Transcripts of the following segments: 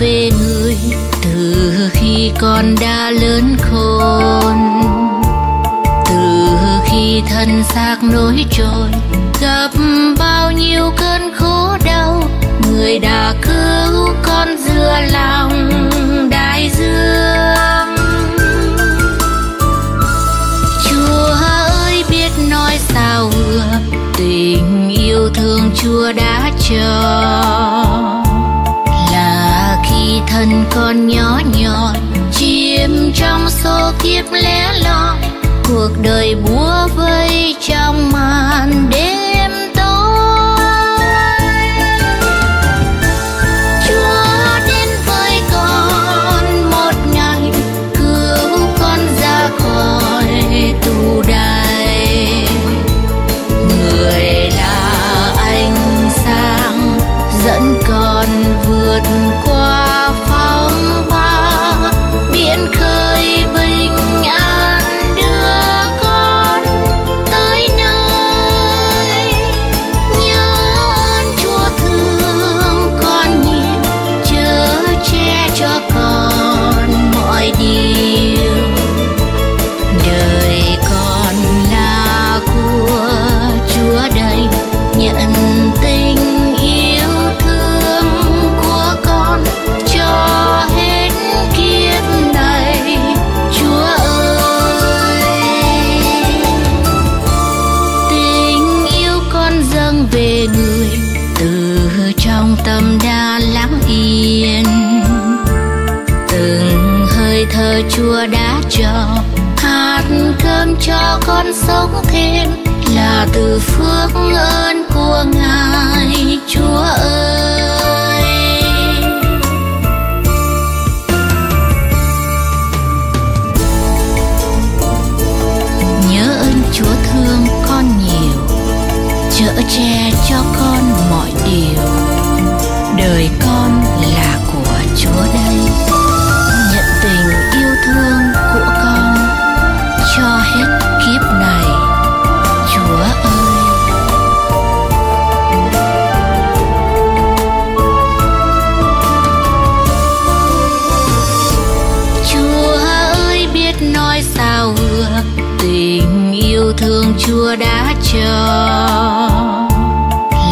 về người từ khi con đã lớn khôn. Từ khi thân xác nối trôi, gặp bao nhiêu cơn khổ đau, người đã cứu con giữa lòng đại dương. Chúa ơi, biết nói sao vừa tình yêu thương chúa đã cho khi thân con nhỏ nhọn chìm trong số kiếp lẻ loi. Cuộc đời búa vây trong màn đêm. Hơi chúa đã cho hạt cơm cho con sống thêm, là từ phước ơn của ngài. Chúa ơi! Nhớ ơn chúa thương con nhiều chở che cho con mọi điều. Tình yêu thương chúa đã cho.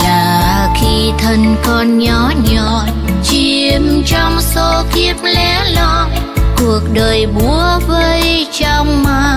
Là khi thân con nhỏ nhọn, chìm trong số kiếp lẻ loi, cuộc đời búa vây trong màn